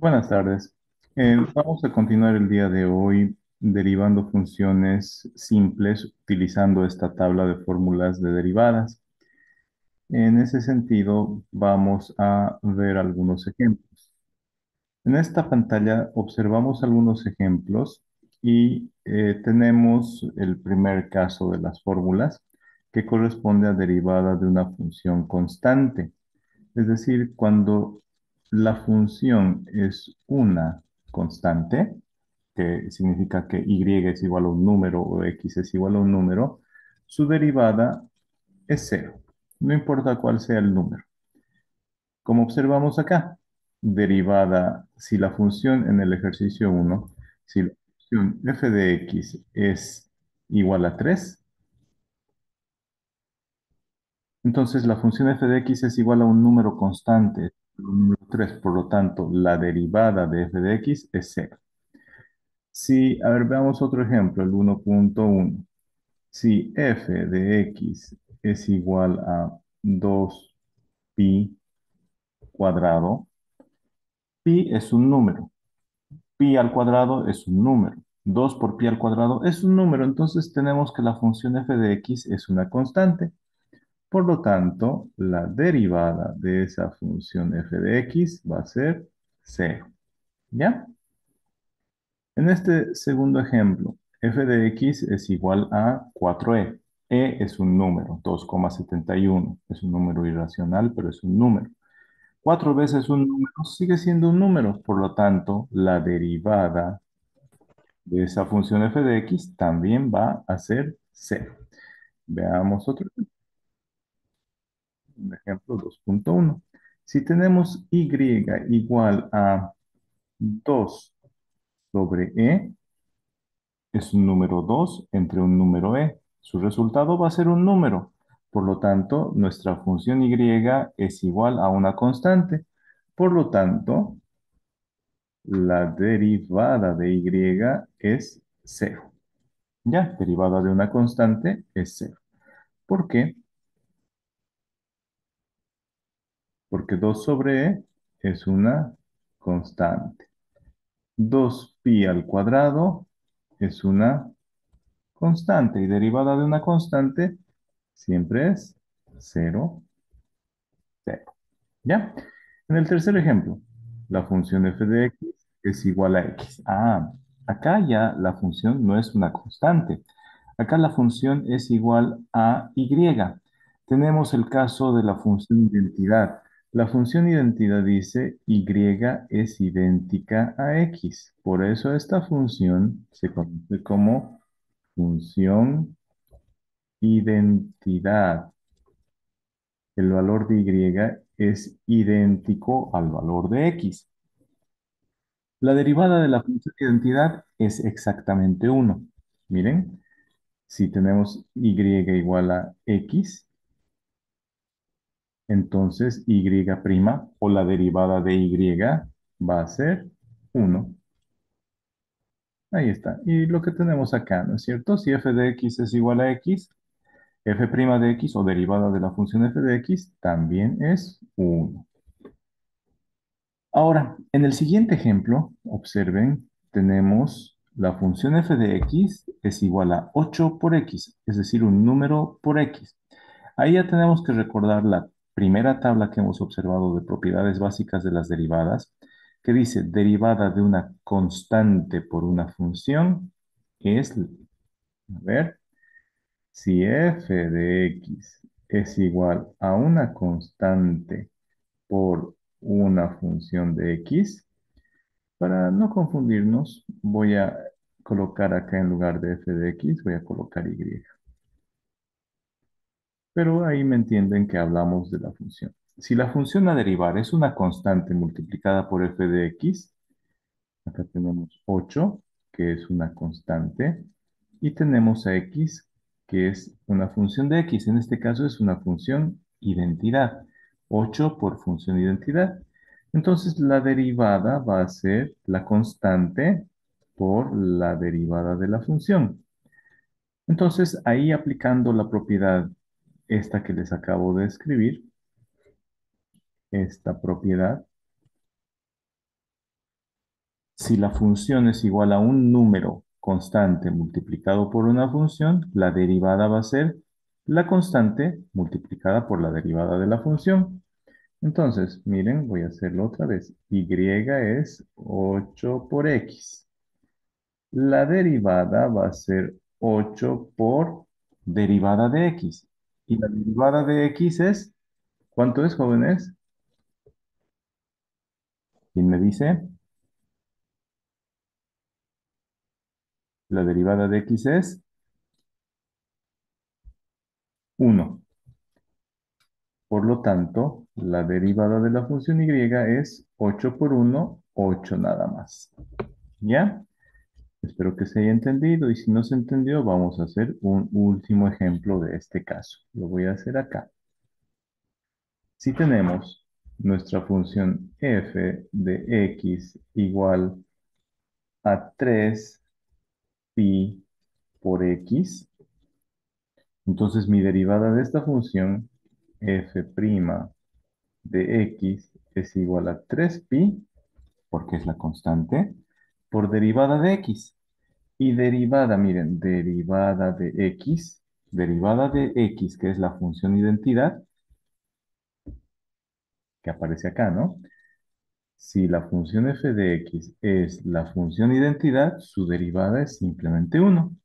Buenas tardes. Eh, vamos a continuar el día de hoy derivando funciones simples utilizando esta tabla de fórmulas de derivadas. En ese sentido, vamos a ver algunos ejemplos. En esta pantalla observamos algunos ejemplos y eh, tenemos el primer caso de las fórmulas que corresponde a derivada de una función constante. Es decir, cuando la función es una constante, que significa que y es igual a un número o x es igual a un número, su derivada es cero, no importa cuál sea el número. Como observamos acá, derivada, si la función en el ejercicio 1, si la función f de x es igual a 3, entonces la función f de x es igual a un número constante, número 3, por lo tanto, la derivada de f de x es 0. Si, a ver, veamos otro ejemplo, el 1.1. Si f de x es igual a 2pi cuadrado, pi es un número, pi al cuadrado es un número, 2 por pi al cuadrado es un número, entonces tenemos que la función f de x es una constante. Por lo tanto, la derivada de esa función f de x va a ser 0. ¿Ya? En este segundo ejemplo, f de x es igual a 4e. e es un número, 2,71. Es un número irracional, pero es un número. 4 veces un número sigue siendo un número, por lo tanto, la derivada de esa función f de x también va a ser 0. Veamos otro ejemplo un ejemplo 2.1. Si tenemos y igual a 2 sobre e, es un número 2 entre un número e. Su resultado va a ser un número. Por lo tanto, nuestra función y es igual a una constante. Por lo tanto, la derivada de y es 0. Ya, derivada de una constante es 0. ¿Por qué? Porque 2 sobre e es una constante. 2pi al cuadrado es una constante y derivada de una constante siempre es 0, 0. ¿Ya? En el tercer ejemplo, la función f de x es igual a x. Ah, acá ya la función no es una constante. Acá la función es igual a y. Tenemos el caso de la función identidad. La función identidad dice y es idéntica a x. Por eso esta función se conoce como función identidad. El valor de y es idéntico al valor de x. La derivada de la función identidad es exactamente 1. Miren, si tenemos y igual a x, entonces y' o la derivada de y va a ser 1. Ahí está. Y lo que tenemos acá, ¿no es cierto? Si f de x es igual a x, f' de x o derivada de la función f de x también es 1. Ahora, en el siguiente ejemplo, observen, tenemos la función f de x es igual a 8 por x, es decir, un número por x. Ahí ya tenemos que recordar la primera tabla que hemos observado de propiedades básicas de las derivadas, que dice derivada de una constante por una función es, a ver, si f de x es igual a una constante por una función de x, para no confundirnos, voy a colocar acá en lugar de f de x, voy a colocar y. Pero ahí me entienden que hablamos de la función. Si la función a derivar es una constante multiplicada por f de x, acá tenemos 8, que es una constante, y tenemos a x, que es una función de x. En este caso es una función identidad. 8 por función identidad. Entonces la derivada va a ser la constante por la derivada de la función. Entonces ahí aplicando la propiedad esta que les acabo de escribir, esta propiedad, Si la función es igual a un número constante multiplicado por una función, la derivada va a ser la constante multiplicada por la derivada de la función. Entonces, miren, voy a hacerlo otra vez. Y es 8 por x. La derivada va a ser 8 por derivada de x. Y la derivada de x es, ¿cuánto es, jóvenes? ¿Quién me dice? La derivada de x es 1. Por lo tanto, la derivada de la función y es 8 por 1, 8 nada más. ¿Ya? Espero que se haya entendido y si no se entendió, vamos a hacer un último ejemplo de este caso. Lo voy a hacer acá. Si tenemos nuestra función f de x ', a 3 pi por x, entonces mi derivada de esta función f' de x es igual a 3pi, porque es la constante, por derivada de x. Y derivada, miren, derivada de x, derivada de x, que es la función identidad, que aparece acá, ¿no? Si la función f de x es la función identidad, su derivada es simplemente 1.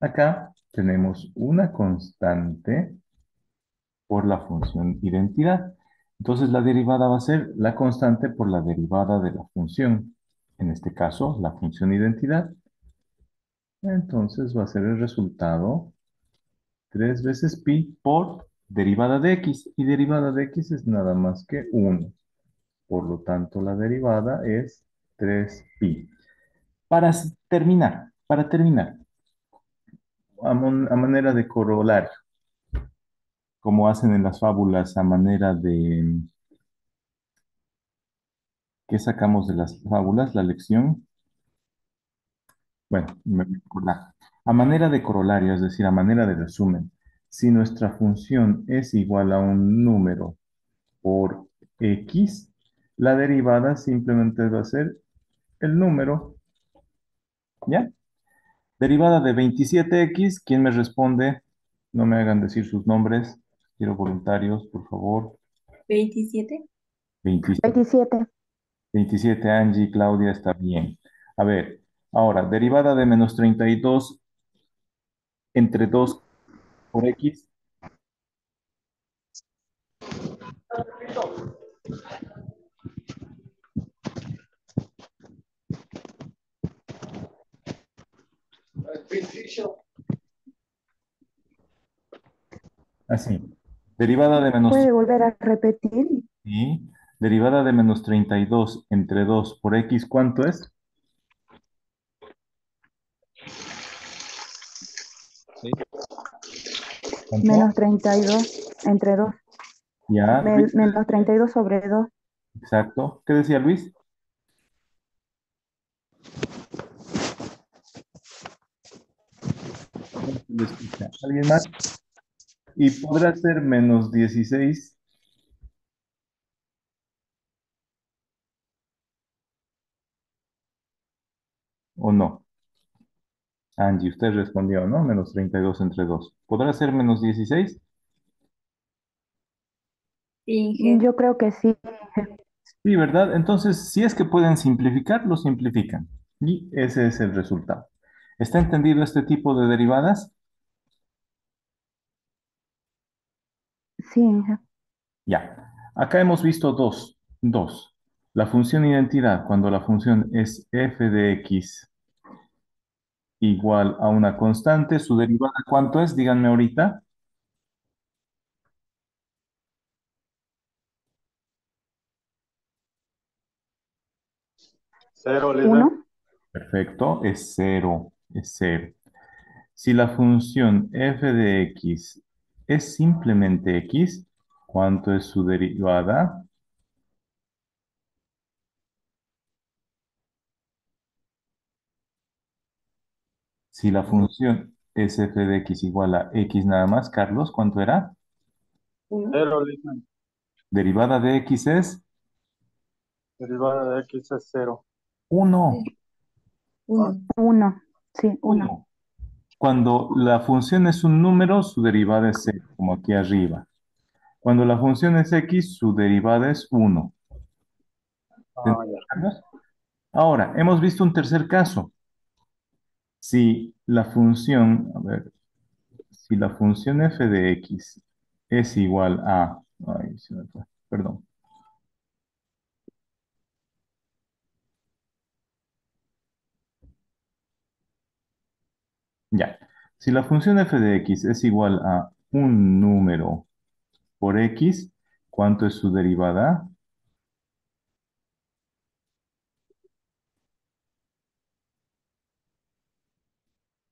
Acá tenemos una constante por la función identidad. Entonces la derivada va a ser la constante por la derivada de la función. En este caso, la función identidad. Entonces va a ser el resultado 3 veces pi por derivada de x. Y derivada de x es nada más que 1. Por lo tanto, la derivada es 3pi. Para terminar, para terminar, a, a manera de corolario, como hacen en las fábulas a manera de... ¿Qué sacamos de las fábulas? La lección. Bueno, me a manera de corolario, es decir, a manera de resumen, si nuestra función es igual a un número por x, la derivada simplemente va a ser el número. ¿Ya? Derivada de 27x, ¿quién me responde? No me hagan decir sus nombres. Quiero voluntarios, por favor. 27. 27. 27. Angie, Claudia, está bien. A ver, ahora, derivada de menos 32 entre 2 por x. Así. Derivada de menos... ¿Puede volver a repetir? Sí. Derivada de menos 32 entre 2 por x, ¿cuánto es? Sí. Menos 32 entre 2. Ya. menos 32 sobre 2. Exacto. ¿Qué decía Luis? ¿Alguien más? ¿Y podrá ser menos 16? ¿O no? Angie, usted respondió, ¿no? Menos 32 entre 2. ¿Podrá ser menos 16? Sí, Yo creo que sí. Sí, ¿verdad? Entonces, si es que pueden simplificar, lo simplifican. Y ese es el resultado. ¿Está entendido este tipo de derivadas? Sí. Ya. Acá hemos visto dos. Dos. La función identidad, cuando la función es f de x igual a una constante, su derivada, ¿cuánto es? Díganme ahorita. Cero, ¿Uno? Perfecto, es cero, es cero. Si la función f de x es simplemente x, ¿cuánto es su derivada? Si la función es f de x igual a x nada más, Carlos, ¿cuánto era? Cero, Derivada de x es Derivada de x es 0. 1. Uno. Uno. Sí, uno. 1. Cuando la función es un número, su derivada es 0, como aquí arriba. Cuando la función es x, su derivada es 1. Ah. Ahora, hemos visto un tercer caso. Si la función, a ver, si la función f de x es igual a, ay, perdón. Ya, si la función f de x es igual a un número por x, ¿cuánto es su derivada?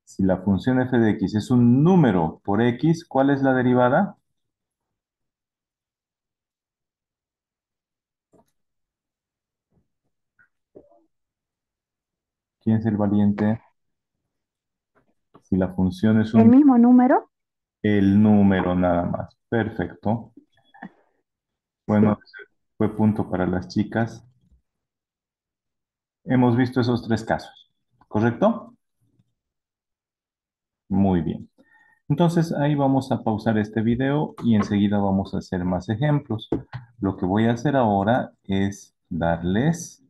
Si la función f de x es un número por x, ¿cuál es la derivada? ¿Quién es el valiente? Si la función es ¿El un... mismo número? El número nada más. Perfecto. Bueno, fue punto para las chicas. Hemos visto esos tres casos, ¿correcto? Muy bien. Entonces ahí vamos a pausar este video y enseguida vamos a hacer más ejemplos. Lo que voy a hacer ahora es darles